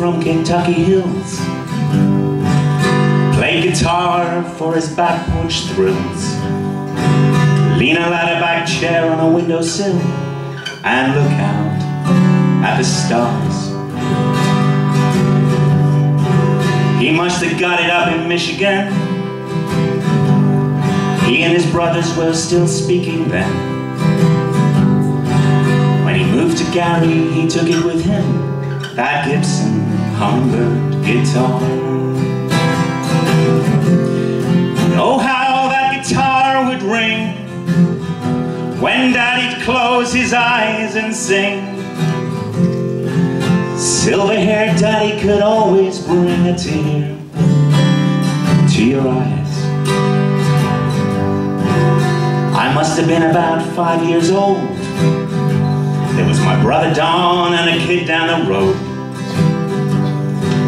from Kentucky hills. Play guitar for his back porch thrills. Lean a ladder back chair on a windowsill and look out at the stars. He must have got it up in Michigan. He and his brothers were still speaking then. When he moved to Gary, he took it with him, that Gibson Hummingbird guitar. Oh, how that guitar would ring when Daddy'd close his eyes and sing. Silver-haired Daddy could always bring a tear to your eyes. I must have been about five years old. There was my brother Don and a kid down the road.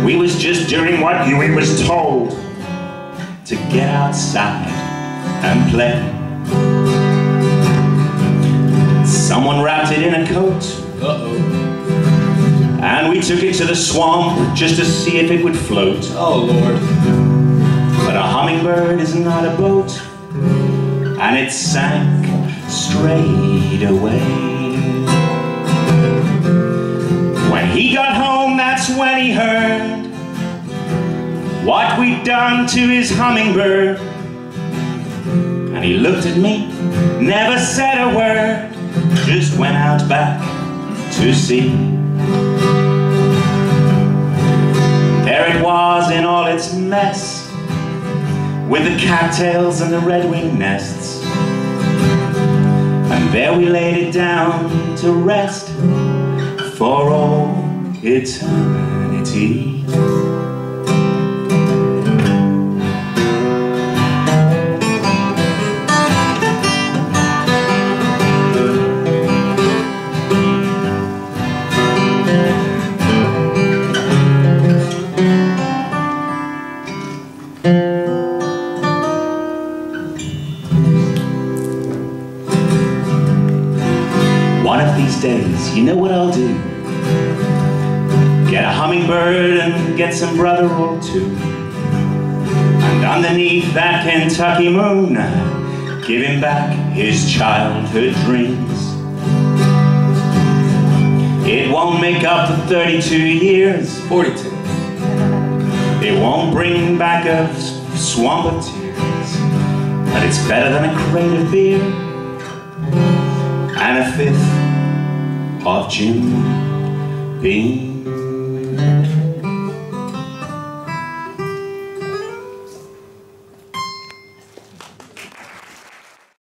We was just doing what Huey was told to get outside and play. Someone wrapped it in a coat. Uh-oh. And we took it to the swamp just to see if it would float. Oh, Lord. But a hummingbird is not a boat, and it sank straight away. What we'd done to his hummingbird. And he looked at me, never said a word, just went out back to see. There it was in all its mess, with the cattails and the redwing nests. And there we laid it down to rest for all eternity. Days, you know what I'll do? Get a hummingbird and get some brother or two. And underneath that Kentucky moon, give him back his childhood dreams. It won't make up for 32 years. 42. It won't bring back a swamp of tears. But it's better than a crate of beer and a fifth of June.